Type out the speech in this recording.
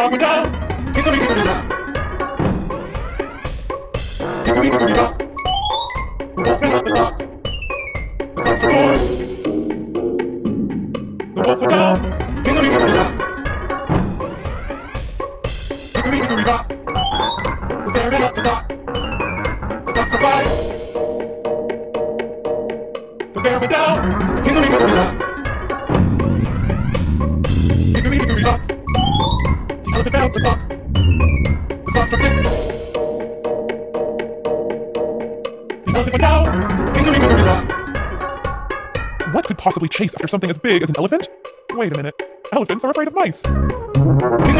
dog went down. Hickory dickory dock. Hickory dickory dock. The wolf ran up the dock. The clock's the door. The wolf went down. Hickory dickory dock. Hickory dickory dock. The bear ran up the dock. The The up the clock. The clock six. The went down. Dickory dock. What could possibly chase after something as big as an elephant? Wait a minute. Elephants are afraid of mice. Hickory dickory dock.